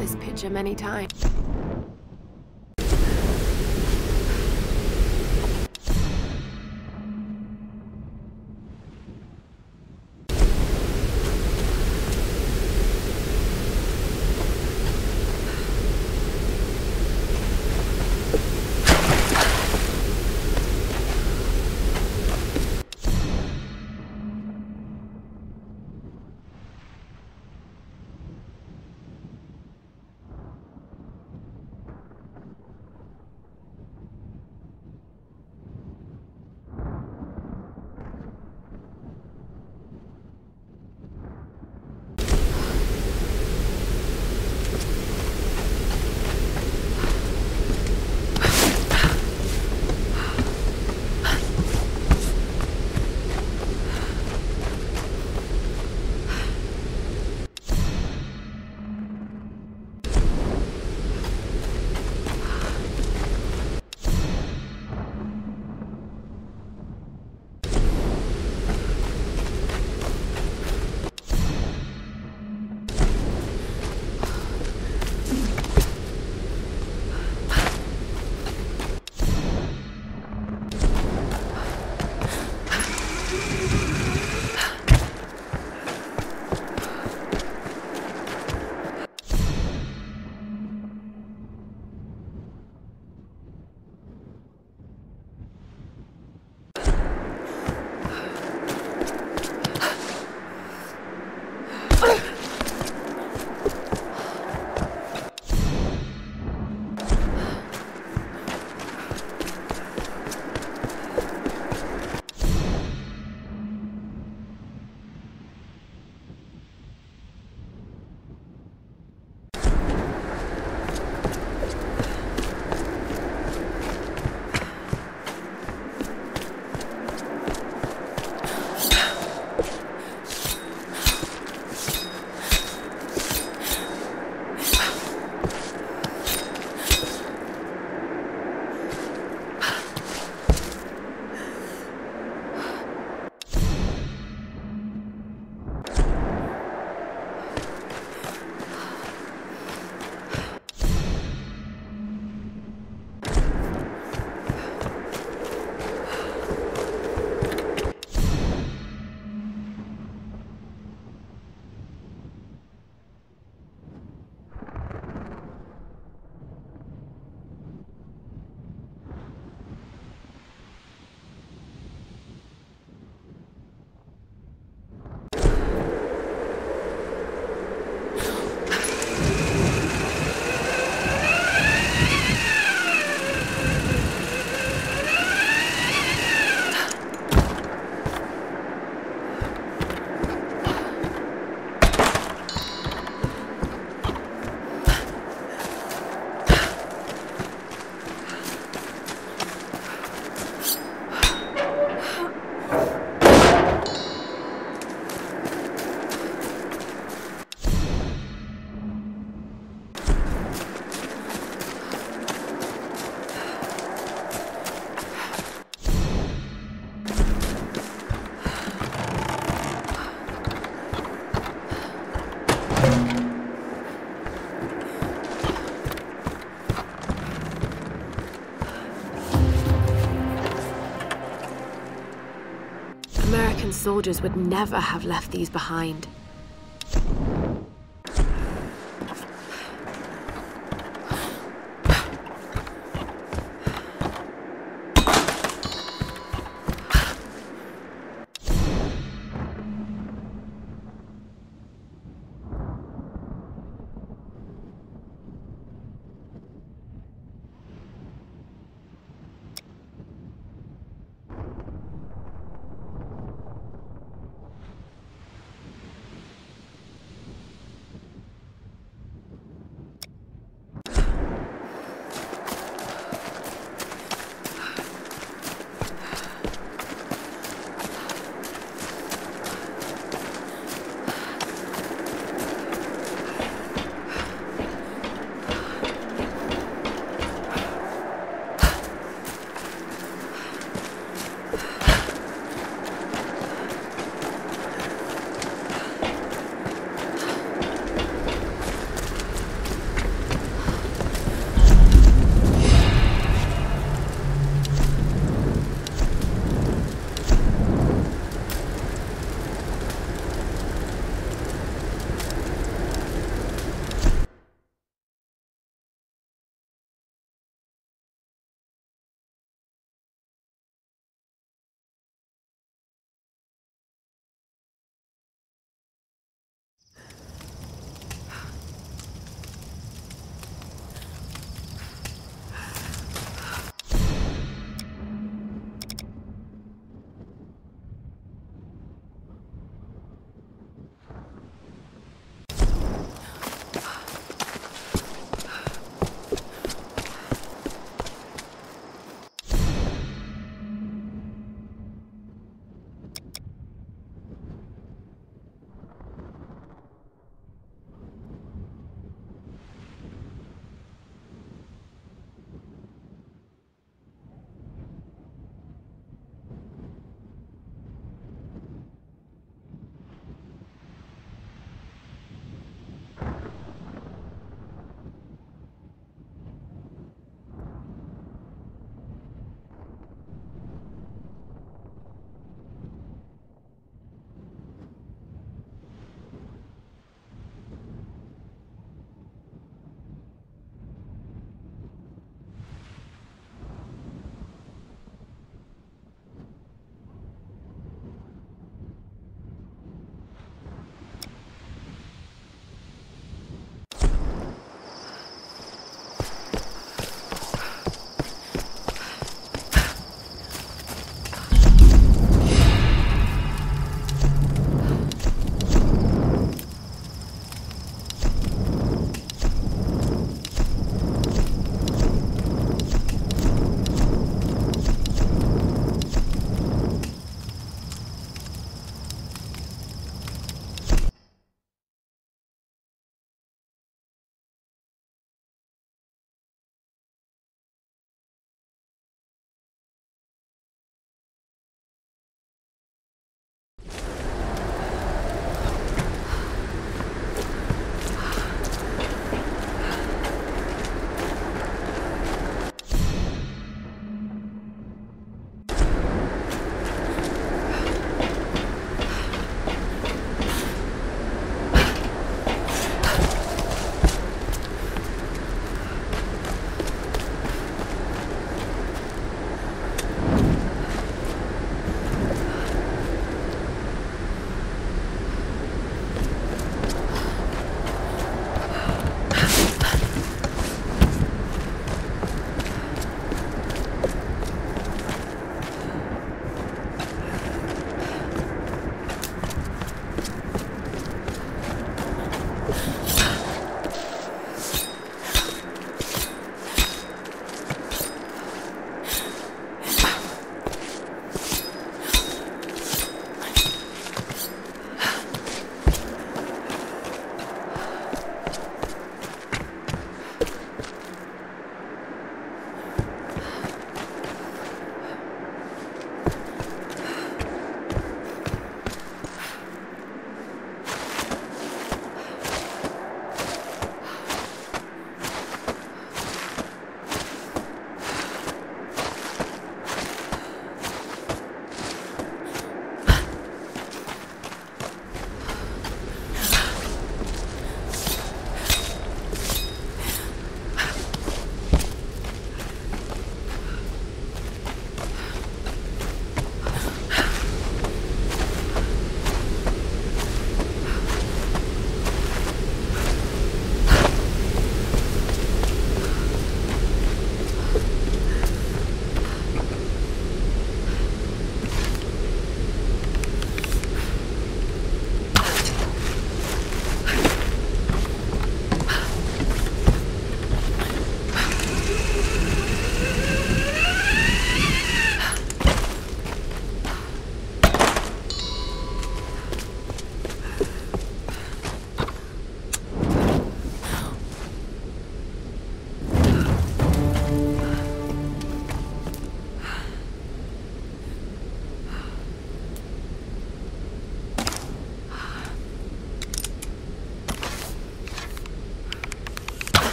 This picture many times. Soldiers would never have left these behind.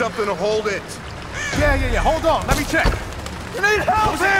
Something to hold it. Yeah, yeah, yeah. Hold on. Let me check. You need help here!